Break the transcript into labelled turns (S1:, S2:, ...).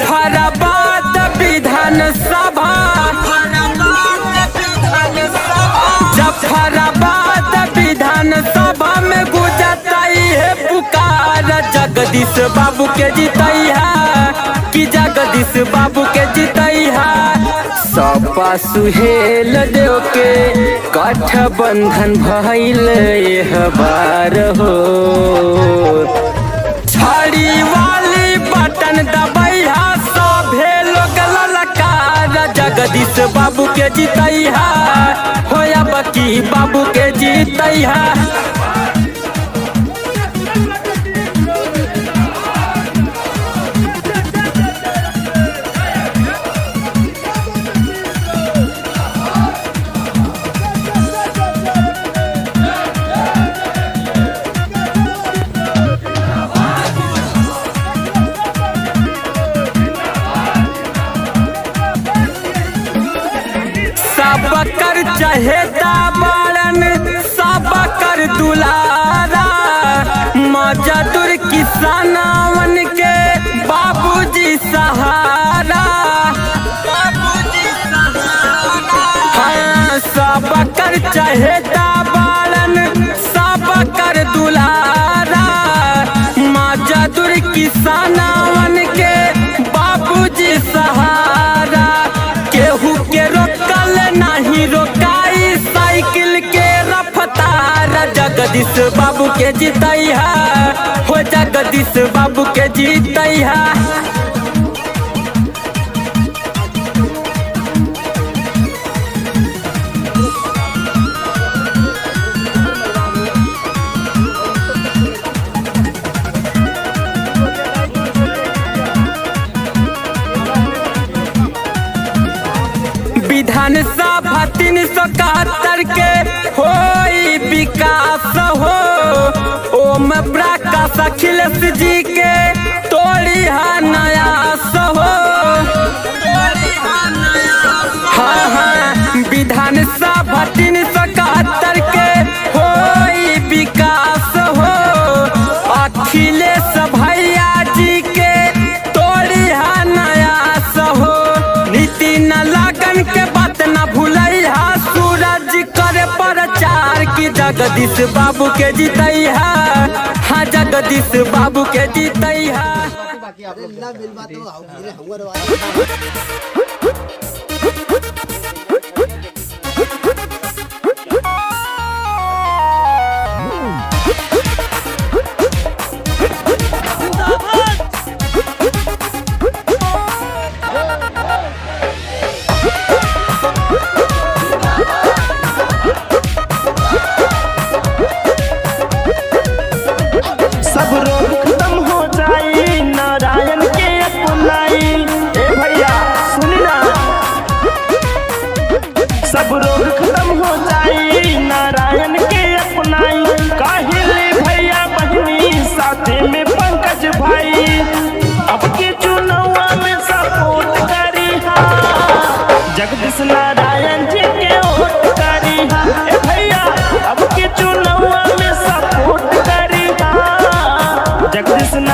S1: जफराबाद विधान सभा। विधान सभा में गुजरताई है पुकार, जगदीश बाबू के जीतैया कि जगदीश बाबू के जीतैया सपा सुहेल देव के कठ बंधन भइल बार हो। छड़ी वाली बटन दबैया जगदीश बाबू के जीत होया बकी बाबू के जीत कर चहेता बारन सब कर दुलारा मजदूर किसानवन के बाबूजी सहारा। हाँ, सब कर चहेता बारन सब कर दुलारा। मजदूर किसानवन जगदीश बाबू के जीत हो जगदीश बाबू के जीतैया विधान सभा तीन सौ कहत्तर के हो विकास हो। ओम प्रकाश अखिलेश जी के तोड़ी है नया हाँ। जगदीश बाबू के जीतैया हाँ। जगदीश बाबू के जीतई
S2: ना
S3: Krishna